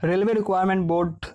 Railway requirement board,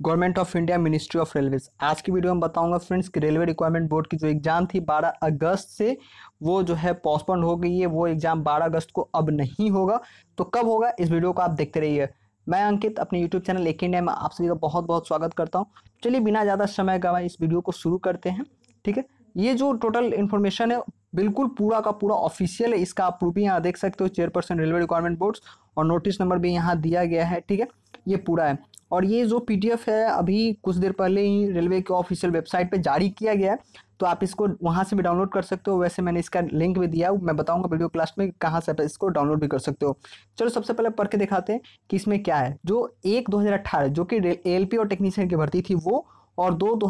government of India, ministry of railways. आज की video में बताऊँगा फ्रेंड्स कि रेलवे रिक्वायरमेंट बोर्ड की जो एग्ज़ाम थी 12 अगस्त से, वो जो है पोस्टपोन हो गई है। वो एग्ज़ाम 12 अगस्त को अब नहीं होगा। तो कब होगा, इस वीडियो को आप देखते रहिए। मैं अंकित, अपने यूट्यूब चैनल एक इंडिया में आप सभी का बहुत बहुत स्वागत करता हूँ। चलिए, बिना ज़्यादा समय गवाए इस वीडियो को शुरू करते हैं, ठीक है? ये जो टोटल इन्फॉर्मेशन है, बिल्कुल पूरा का पूरा ऑफिशियल है। इसका आप प्रूफ भी यहाँ देख सकते हो चेयरपर्सन रेलवे रिक्वायरमेंट बोर्ड्स और नोटिस नंबर भी यहाँ दिया गया है, ठीक है? ये पूरा है। और ये जो पीडीएफ है, अभी कुछ देर पहले ही रेलवे के ऑफिशियल वेबसाइट पे जारी किया गया है। तो आप इसको वहाँ से भी डाउनलोड कर सकते हो। वैसे मैंने इसका लिंक भी दिया मैं बताऊँगा वीडियो क्लास में कहाँ से आप इसको डाउनलोड भी कर सकते हो। चलो सबसे पहले पढ़ के दिखाते हैं कि इसमें क्या है। जो एक दो जो कि एल और टेक्नीशियन की भर्ती थी वो, और दो दो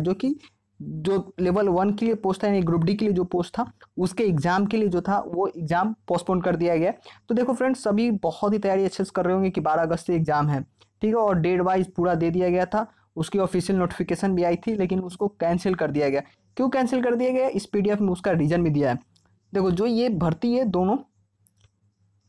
जो कि जो लेवल वन के लिए पोस्ट था, यानी ग्रुप डी के लिए जो पोस्ट था, उसके एग्ज़ाम के लिए जो था, वो एग्ज़ाम पोस्टपोन कर दिया गया तो देखो फ्रेंड्स सभी बहुत ही तैयारी अच्छे से कर रहे होंगे कि 12 अगस्त से एग्ज़ाम है। ठीक है, और डेट वाइज पूरा दे दिया गया था। उसकी ऑफिशियल नोटिफिकेशन भी आई थी, लेकिन उसको कैंसिल कर दिया गया। क्यों कैंसिल कर दिया गया? इस पी में उसका रीजन भी दिया है। देखो, जो ये भर्ती है, दोनों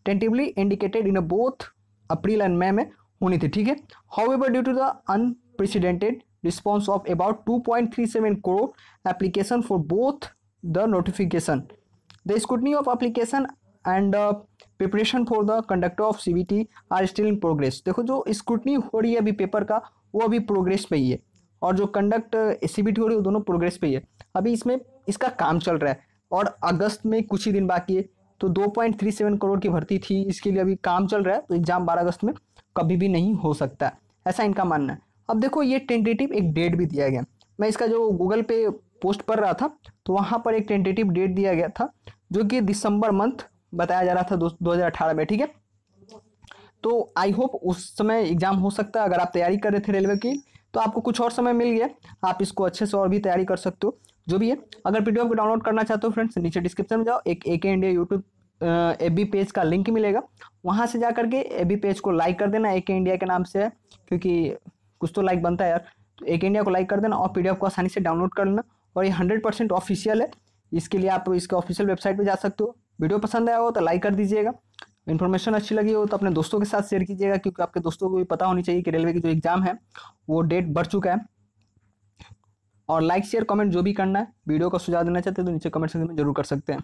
tentatively indicated in both April and May में होनी थी, ठीक है? However due to the unprecedented response of about 2.37 crore application for both the notification. The scrutiny of application and uh, preparation for the conductor of CBT are still in progress देखो जो scrutiny हो रही है अभी paper का वो अभी progress पे ही है। और जो कंडक्ट सीबीटी हो रही है दोनों प्रोग्रेस पे ही है। अभी इसमें इसका काम चल रहा है। और अगस्त में कुछ ही दिन बाकी है तो 2.37 करोड़ की भर्ती थी इसके लिए अभी काम चल रहा है तो एग्ज़ाम 12 अगस्त में कभी भी नहीं हो सकता ऐसा इनका मानना है। अब देखो ये टेंटेटिव एक डेट भी दिया गया। मैं इसका जो गूगल पे पोस्ट पढ़ रहा था तो वहाँ पर एक टेंटेटिव डेट दिया गया था जो कि दिसंबर मंथ बताया जा रहा था दो, दो में ठीक है? तो आई होप उस समय एग्ज़ाम हो सकता है अगर आप तैयारी कर रहे थे रेलवे की तो आपको कुछ और समय मिल गया। आप इसको अच्छे से और भी तैयारी कर सकते हो जो भी है। अगर पीडीएफ को डाउनलोड करना चाहते हो फ्रेंड्स नीचे डिस्क्रिप्शन में जाओ एक A K India YouTube A B page का लिंक मिलेगा। वहाँ से जा करके ए बी पेज को लाइक कर देना ए के इंडिया के नाम से है क्योंकि कुछ तो लाइक बनता है यार। तो एक इंडिया को लाइक कर देना और पीडीएफ को आसानी से डाउनलोड कर लेना। और ये हंड्रेड परसेंट ऑफिशियल है। इसके लिए आप इसके ऑफिशियल वेबसाइट पर जा सकते हो। वीडियो पसंद आया हो तो लाइक कर दीजिएगा। इन्फॉर्मेशन अच्छी लगी हो तो अपने दोस्तों के साथ शेयर कीजिएगा क्योंकि आपके दोस्तों को भी पता होनी चाहिए कि रेलवे की जो एग्ज़ाम है, वो डेट बढ़ चुका है। और लाइक शेयर कमेंट जो भी करना है वीडियो का सुझाव देना चाहते हैं तो नीचे कमेंट सेक्शन में ज़रूर कर सकते हैं।